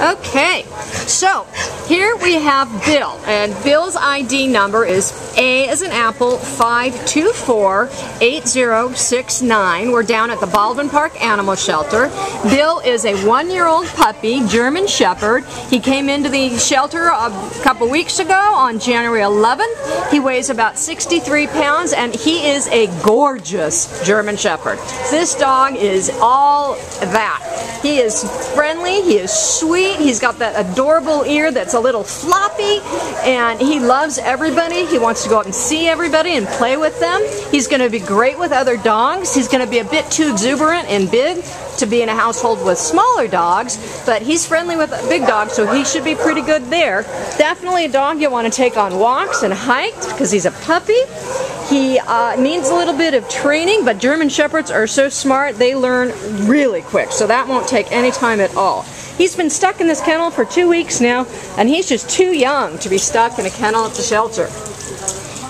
Okay, so here we have Bill, and Bill's ID number is A as an apple 5248069. We're down at the Baldwin Park Animal Shelter. Bill is a one-year-old puppy, German Shepherd. He came into the shelter a couple weeks ago on January 11th. He weighs about 63 pounds, and he is a gorgeous German Shepherd. This dog is all that. He is friendly, he is sweet, he's got that adorable ear that's a little floppy, and he loves everybody. He wants to go out and see everybody and play with them. He's going to be great with other dogs. He's going to be a bit too exuberant and big to be in a household with smaller dogs, but he's friendly with big dogs, so he should be pretty good there. Definitely a dog you want to take on walks and hikes because he's a puppy. He uh, needs a little bit of training, but German Shepherds are so smart, they learn really quick, so that won't take any time at all. He's been stuck in this kennel for two weeks now, and he's just too young to be stuck in a kennel at the shelter.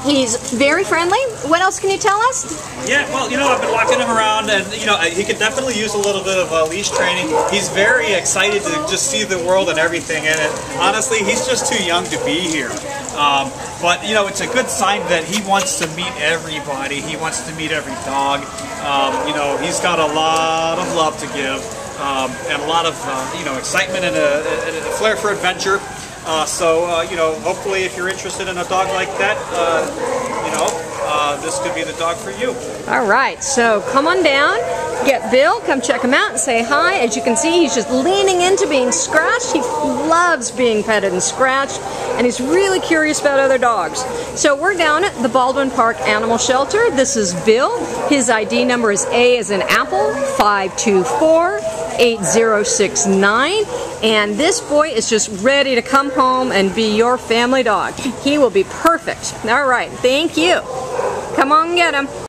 He's very friendly. What else can you tell us? Yeah, well, you know, I've been walking him around, and you know, he could definitely use a little bit of uh, leash training. He's very excited to just see the world and everything in it. Honestly, he's just too young to be here. Um, but you know, it's a good sign that he wants to meet everybody. He wants to meet every dog. Um, you know, he's got a lot of love to give, um, and a lot of uh, you know excitement and a, and a flair for adventure. Uh, so, uh, you know, hopefully if you're interested in a dog like that, uh, you know, uh, this could be the dog for you. All right, so come on down, get Bill, come check him out and say hi. As you can see, he's just leaning into being scratched. He loves being petted and scratched, and he's really curious about other dogs. So we're down at the Baldwin Park Animal Shelter. This is Bill. His ID number is A as in Apple, 524 8069 and this boy is just ready to come home and be your family dog. He will be perfect. All right, thank you. Come on get him.